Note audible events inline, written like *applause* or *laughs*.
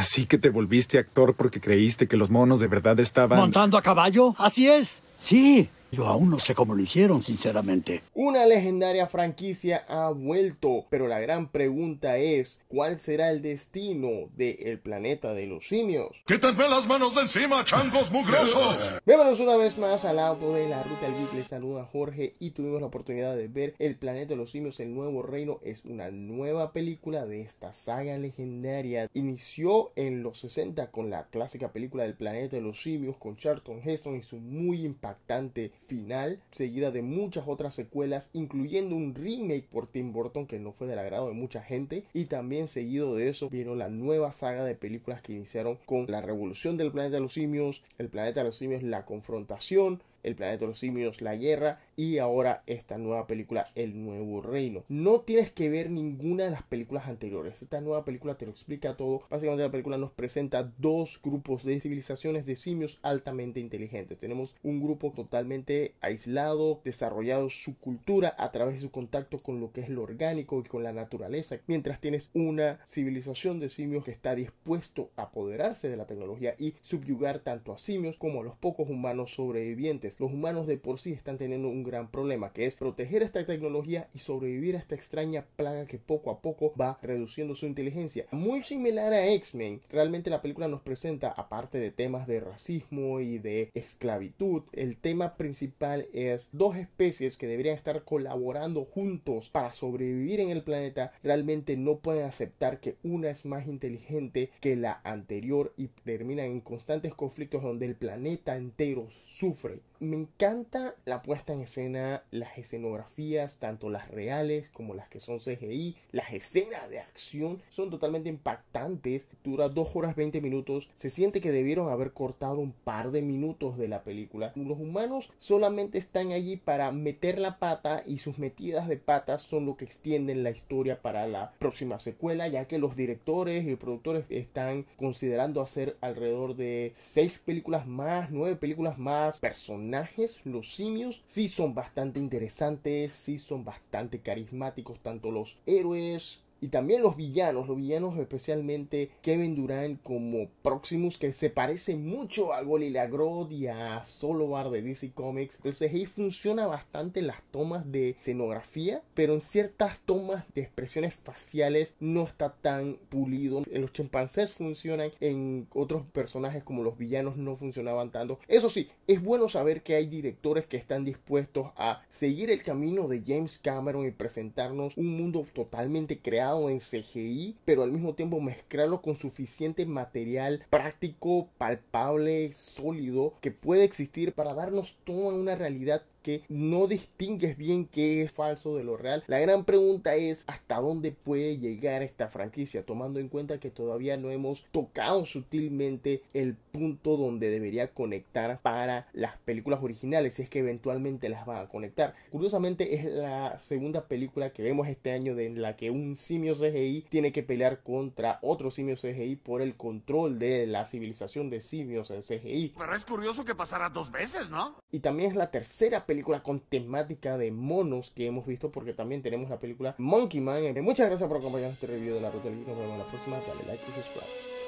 Así que te volviste actor porque creíste que los monos de verdad estaban... ¿Montando a caballo? Así es. Sí. Yo aún no sé cómo lo hicieron, sinceramente. Una legendaria franquicia ha vuelto, pero la gran pregunta es, ¿cuál será el destino del planeta de los simios? ¡Quítenme las manos de encima, changos mugrosos! *laughs* Vémonos una vez más al auto de la Ruta al Geek. Les saluda Jorge y tuvimos la oportunidad de ver El planeta de los simios, el nuevo reino. Es una nueva película de esta saga legendaria. Inició en los 60 con la clásica película del planeta de los simios con Charlton Heston y su muy impactante final, seguida de muchas otras secuelas, incluyendo un remake por Tim Burton que no fue del agrado de mucha gente, y también seguido de eso vieron la nueva saga de películas que iniciaron con la revolución del planeta de los simios, el planeta de los simios, la confrontación, el planeta de los simios, La Guerra y ahora esta nueva película El Nuevo Reino. No tienes que ver ninguna de las películas anteriores. Esta nueva película te lo explica todo. Básicamente la película nos presenta dos grupos de civilizaciones de simios altamente inteligentes. Tenemos un grupo totalmente aislado, desarrollado su cultura a través de su contacto con lo que es lo orgánico y con la naturaleza. Mientras tienes una civilización de simios que está dispuesto a apoderarse de la tecnología y subyugar tanto a simios como a los pocos humanos sobrevivientes los humanos de por sí están teniendo un gran problema, que es proteger esta tecnología y sobrevivir a esta extraña plaga que poco a poco va reduciendo su inteligencia. Muy similar a X-Men, realmente la película nos presenta, aparte de temas de racismo y de esclavitud, el tema principal es dos especies que deberían estar colaborando juntos para sobrevivir en el planeta, realmente no pueden aceptar que una es más inteligente que la anterior y terminan en constantes conflictos donde el planeta entero sufre me encanta la puesta en escena, las escenografías, tanto las reales como las que son CGI, las escenas de acción son totalmente impactantes, dura 2 horas 20 minutos, se siente que debieron haber cortado un par de minutos de la película. Los humanos solamente están allí para meter la pata y sus metidas de patas son lo que extienden la historia para la próxima secuela, ya que los directores y productores están considerando hacer alrededor de 6 películas más, 9 películas más, personales los simios, sí son bastante interesantes, sí son bastante carismáticos, tanto los héroes y también los villanos, los villanos especialmente Kevin Durant como Proximus que se parece mucho a Golila Grodd y a Solovar de DC Comics. El CGI funciona bastante en las tomas de escenografía, pero en ciertas tomas de expresiones faciales no está tan pulido. En los chimpancés funcionan, en otros personajes como los villanos no funcionaban tanto. Eso sí, es bueno saber que hay directores que están dispuestos a seguir el camino de James Cameron y presentarnos un mundo totalmente creado en CGI, pero al mismo tiempo mezclarlo con suficiente material práctico, palpable, sólido, que puede existir para darnos toda una realidad que no distingues bien qué es falso de lo real. La gran pregunta es hasta dónde puede llegar esta franquicia, tomando en cuenta que todavía no hemos tocado sutilmente el punto donde debería conectar para las películas originales, si es que eventualmente las van a conectar. Curiosamente es la segunda película que vemos este año de la que un simio CGI tiene que pelear contra otro simio CGI por el control de la civilización de simios en CGI. Pero es curioso que pasara dos veces, ¿no? Y también es la tercera película con temática de monos que hemos visto porque también tenemos la película Monkey Man. Muchas gracias por acompañarnos este review de la Ruta del Nos vemos la próxima. Dale like y subscribe.